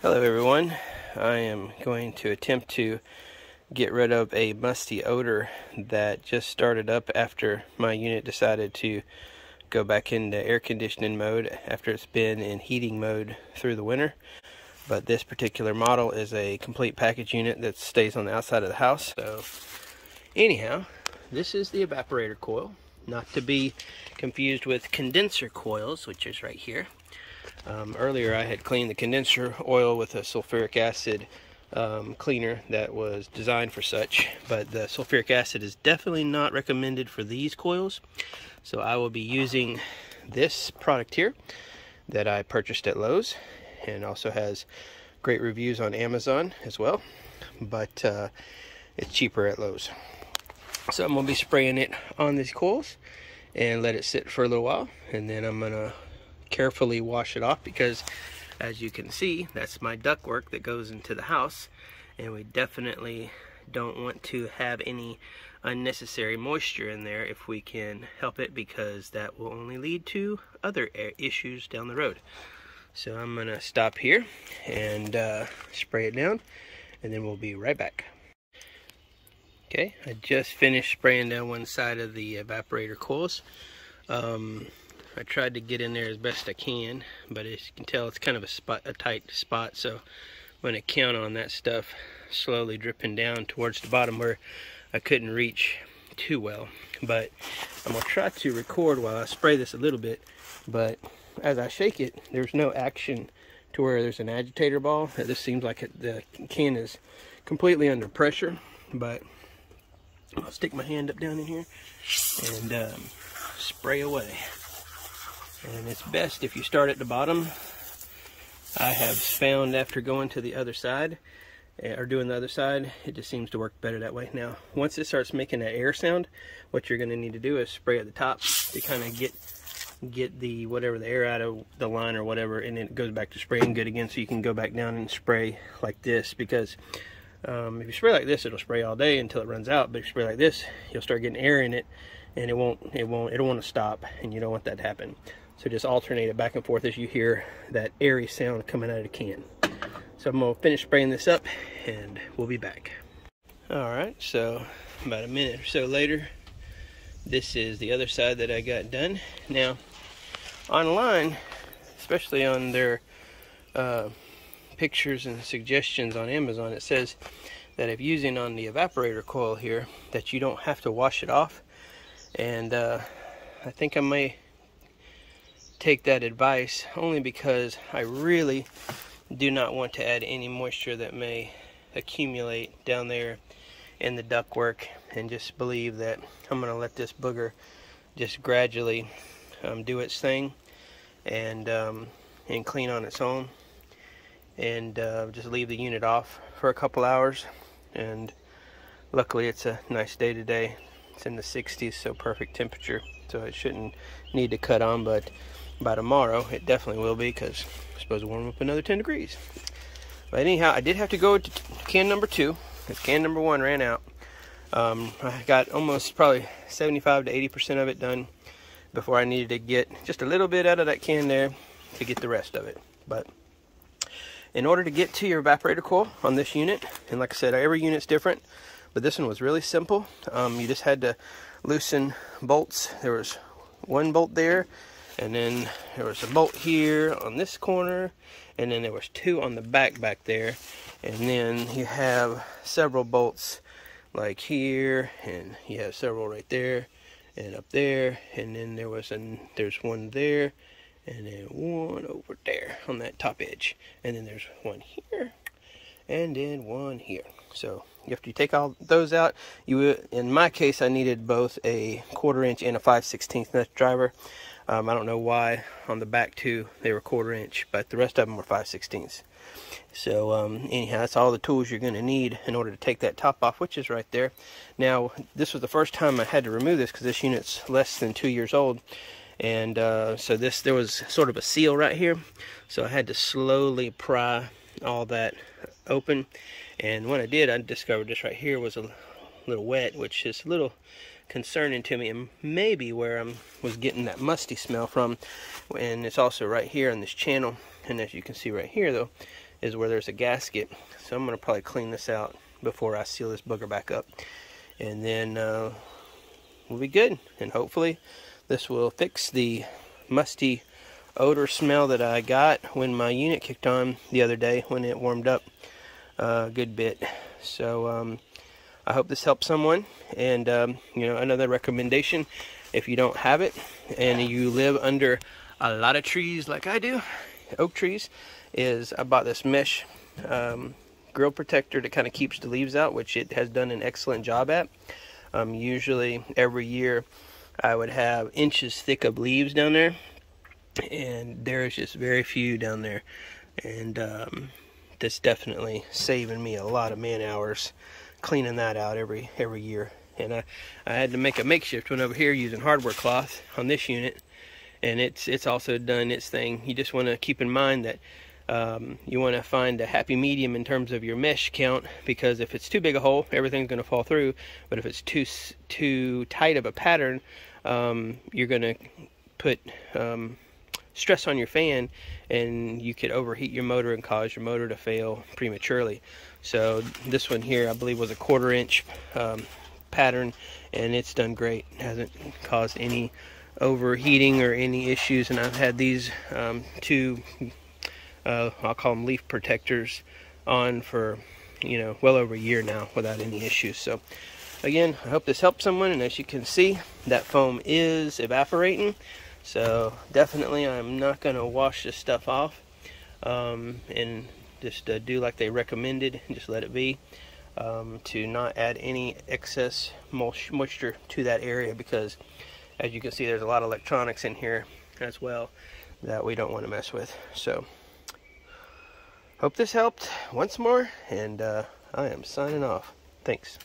Hello everyone. I am going to attempt to get rid of a musty odor that just started up after my unit decided to go back into air conditioning mode after it's been in heating mode through the winter. But this particular model is a complete package unit that stays on the outside of the house. So anyhow, this is the evaporator coil, not to be confused with condenser coils, which is right here. Um, earlier I had cleaned the condenser coil with a sulfuric acid um, cleaner that was designed for such, but the sulfuric acid is definitely not recommended for these coils. So I will be using this product here that I purchased at Lowe's and also has great reviews on Amazon as well, but uh, it's cheaper at Lowe's. So I'm going to be spraying it on these coils and let it sit for a little while and then I'm going to carefully wash it off because as you can see that's my ductwork that goes into the house and we definitely don't want to have any unnecessary moisture in there if we can help it because that will only lead to other issues down the road. So I'm to stop here and uh, spray it down and then we'll be right back. Okay, I just finished spraying down one side of the evaporator coils. Um, I tried to get in there as best I can, but as you can tell, it's kind of a spot, a tight spot. So I'm to count on that stuff slowly dripping down towards the bottom where I couldn't reach too well. But I'm to try to record while I spray this a little bit. But as I shake it, there's no action to where there's an agitator ball. This seems like it, the can is completely under pressure. But I'll stick my hand up down in here and um, spray away. And it's best if you start at the bottom. I have found after going to the other side, eh, or doing the other side, it just seems to work better that way. Now, once it starts making that air sound, what you're going to need to do is spray at the top to kind of get get the whatever the air out of the line or whatever and then it goes back to spraying good again so you can go back down and spray like this because um, if you spray like this it'll spray all day until it runs out but if you spray like this you'll start getting air in it and it won't it won't it don't want to stop and you don't want that to happen so just alternate it back and forth as you hear that airy sound coming out of the can. So I'm gonna finish spraying this up and we'll be back. All right, so about a minute or so later, this is the other side that I got done. Now, online, especially on their uh, pictures and suggestions on Amazon, it says that if using on the evaporator coil here, that you don't have to wash it off. And uh, I think I may take that advice only because I really do not want to add any moisture that may accumulate down there in the ductwork and just believe that I'm going to let this booger just gradually um, do its thing and um, and clean on its own and uh, just leave the unit off for a couple hours. And luckily it's a nice day today it's in the 60s so perfect temperature so it shouldn't need to cut on but by tomorrow it definitely will be because I'm supposed to warm up another 10 degrees. But anyhow I did have to go to can number two because can number one ran out. Um, I got almost probably 75 to 80 percent of it done before I needed to get just a little bit out of that can there to get the rest of it. But in order to get to your evaporator coil on this unit and like I said every unit's different but this one was really simple. Um, you just had to loosen bolts. There was one bolt there and then there was a bolt here on this corner and then there was two on the back back there. And then you have several bolts like here and you have several right there and up there and then there was an there's one there and then one over there on that top edge. And then there's one here and then one here. So after you take all those out you in my case I needed both a quarter inch and a 5 16 nut driver um, I don't know why on the back two they were quarter inch, but the rest of them were 5 16ths. So um, anyhow, that's all the tools you're going to need in order to take that top off, which is right there. Now, this was the first time I had to remove this because this unit's less than two years old. And uh, so this, there was sort of a seal right here. So I had to slowly pry all that open. And when I did, I discovered this right here was a little wet, which is a little concerning to me and maybe where I was getting that musty smell from. And it's also right here on this channel. And as you can see right here though is where there's a gasket. So I'm gonna probably clean this out before I seal this booger back up. And then uh, we'll be good. And hopefully this will fix the musty odor smell that I got when my unit kicked on the other day when it warmed up a good bit so um, I hope this helps someone. And, um, you know, another recommendation, if you don't have it and you live under a lot of trees like I do, oak trees, is I bought this mesh um, grill protector that kind of keeps the leaves out, which it has done an excellent job at. Um, usually every year I would have inches thick of leaves down there and there's just very few down there and um, that's definitely saving me a lot of man hours cleaning that out every every year. And I, I had to make a makeshift one over here using hardware cloth on this unit. And it's it's also done its thing. You just want to keep in mind that um, you want to find a happy medium in terms of your mesh count because if it's too big a hole, everything's going to fall through. But if it's too too tight of a pattern, um, you're going to put um, stress on your fan and you could overheat your motor and cause your motor to fail prematurely. So this one here I believe was a quarter inch um, pattern and it's done great. It hasn't caused any overheating or any issues and I've had these um, two uh, I'll call them leaf protectors on for you know well over a year now without any issues so again I hope this helps someone and as you can see that foam is evaporating so definitely I'm not going to wash this stuff off um, and just uh, do like they recommended and just let it be. Um, to not add any excess moisture to that area because as you can see there's a lot of electronics in here as well that we don't want to mess with. So hope this helped once more and uh, I am signing off. Thanks.